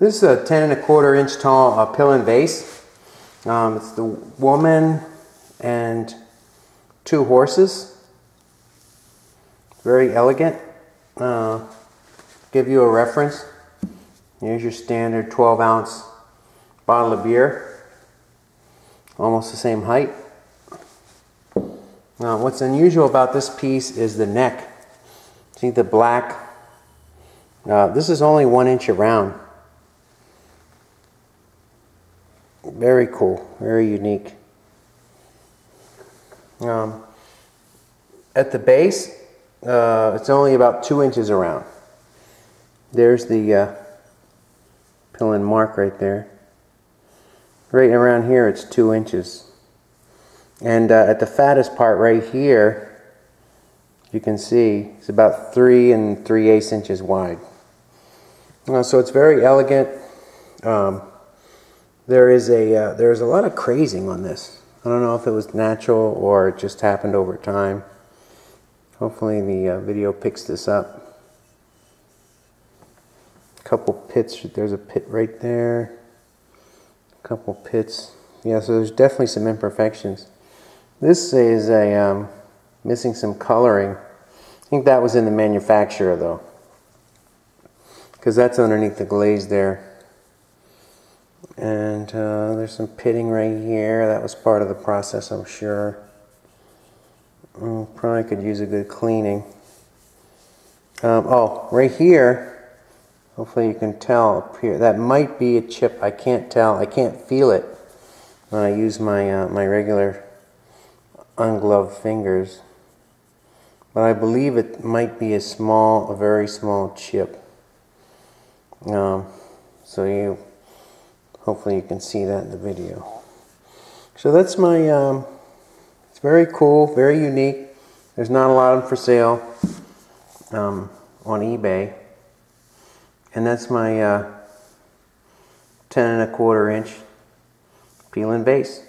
This is a 10 and a quarter inch tall uh, vase. Um, it's the woman and two horses. Very elegant. Uh, give you a reference. Here's your standard 12 ounce bottle of beer. Almost the same height. Now, what's unusual about this piece is the neck. See the black? Uh, this is only one inch around. Very cool, very unique. Um, at the base, uh, it's only about two inches around. There's the uh, Pillin mark right there. Right around here, it's two inches. And uh, at the fattest part right here, you can see it's about three and three eighths inches wide. Uh, so it's very elegant. Um, there is a uh, there's a lot of crazing on this. I don't know if it was natural or it just happened over time. Hopefully the uh, video picks this up. A couple pits, there's a pit right there. A couple pits. Yeah, so there's definitely some imperfections. This is a um, missing some coloring. I think that was in the manufacturer though. Because that's underneath the glaze there. And uh, there's some pitting right here. That was part of the process, I'm sure. Oh, probably could use a good cleaning. Um, oh, right here, hopefully you can tell up here, that might be a chip. I can't tell. I can't feel it when I use my, uh, my regular ungloved fingers. But I believe it might be a small, a very small chip. Um, so you Hopefully you can see that in the video. So that's my, um, it's very cool, very unique. There's not a lot of them for sale um, on eBay. And that's my uh, 10 and a quarter inch Pillin vase.